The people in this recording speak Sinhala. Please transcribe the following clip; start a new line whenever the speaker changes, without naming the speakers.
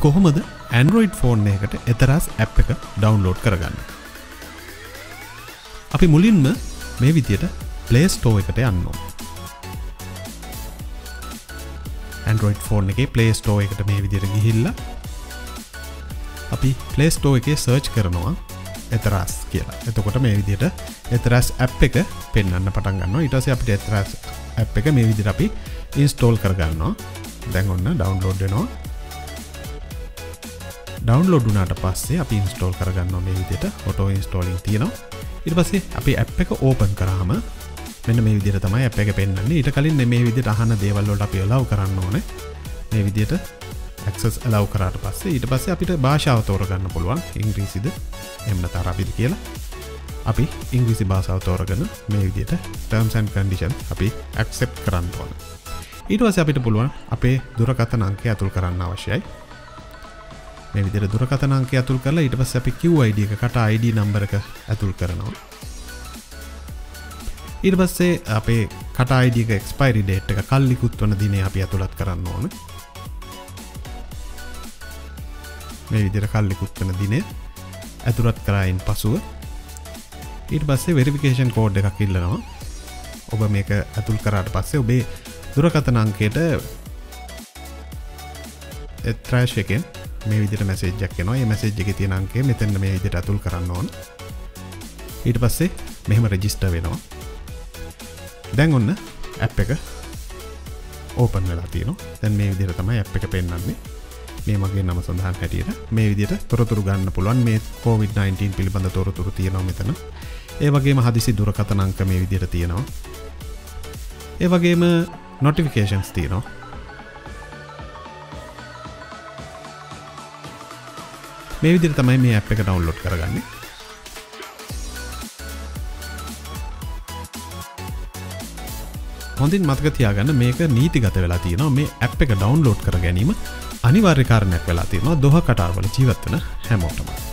අපි කොහොමද Android ෆෝන් එකට එතරස් ඇ් එක ඩවන්ලෝඩ් කරගන්න? අපි මුලින්ම මේ විදියට පලේස්ටෝ එකට යන්නවා Android ෆෝන් එක පලේස්ටෝ එකට මේ විදිර ගිහිල්ල අපි පලේස්ටෝ එක සර්ච් කරනවා එතරස් කියලා. එතකොට මේ විදියට එතරස් ඇ් එක පෙන්න්න පටන් ගන්න ඉටස අපිට එතරස් ඇ් එක මේ විදිර අපි ඉන්ස්ටෝල් කරගන්නවා. දැන් ඔන්න ඩවන්ලෝඩ්නවා ඩවන්ලෝඩුනාට පස්සේ අපි ඉන්ස්ටෝල් කරගන්න මේ විදියට ඔටෝ ඉන්ස්ටෝලින් තියෙනවා. ඉට පස්සේ අපි ඇප් එක ඕපන් කරහම මෙන්න මේ විදිර තමයි අප එක පෙන්න්නේ ඊට කලින් මේ විදිට අහන දේවල්ලොට අපි ඔලාව කරන්න ඕන. මේ විදියට ඇක්සස් අලව් කරට පස්සේ ඊට පස්සේ අපිට භාෂාව තෝරගන්න පුළුවන්. ඉංග්‍රීසිද? එමන තරාපිදි කියලා. අපි ඉංග්‍රීසි භාසාව තෝරගන මේ විදියට ටර්ම්සන් කන්ඩිෂන් අපි ඇක්සෙප් කරන්න ඕන. ඊට වස අපිට පුළුවන් අපේ දුරකථන අංකය ඇතුල් කරන්න අවශ්‍යයි. මේ විදිර දුරකතනංක ඇතුල් කරලා ඉට පස් අපි කිව්යිඩ එක කට අයිඩ නම්බර එක ඇතුල් කරනවා. ඉට පස්සේ අපේ කටයිඩික එක්ස්පයිරි ඩේට් එක කල්ලිකුත් වන දින අපි ඇතුළත් කරන්න ඕන. මේ විදිර කල්ලිකුත් වන දින ඇතුළත් කරයින් පසුව ඊට පස්සේ වෙරිෆිකේෂන් කෝඩ් එකක් ඉල්ලනවා. ඔබ මේක ඇතුල් කරාට පස්සේ ඔබේ දුරකතනංකයට එත්‍රෑශ් එකෙන් මේ විදිට මැසේජ්ජක් නවා මැසේජ් එක තියනන්ගේ මෙතැන්න මේ විදිට ඇතුල් කරන්න ඕන. ඊට පස්සේ මෙහෙම රෙජිස්ට වෙනවා. දැන් ඔන්න ඇ් එක ඕපන් වෙලා තියන දැන් මේ විදිර තමයි ඇ් එක පෙන්න්නන්නේ මේ මගේ නම සඳහන් හැටියට. මේ විදිට තොරතුරු ගන්න පුළුවන්. මේ COVID-19 පිළිබඳ තොරතුරු තියෙනවා මෙතන. ඒ වගේම හදිසි දුරකතනංක මේ විදිට තියෙනවා. ඒ වගේම නොටිෆිකේෂන්ස් තියනවා. මේ විදිර තමයි මේ අප් එක ඩවන්ලෝඩ් කරගන්න. හොඳින් මතක තියාගන්න මේක නීතිගත වෙලා තියෙනවා. මේ අප් එක ඩවන්ලෝඩ් කර ගැනීම අනිවාර්යකාරණයක් වෙලා තියෙනවා. දොහ කටාවල ජීවත්වන හැමෝටම.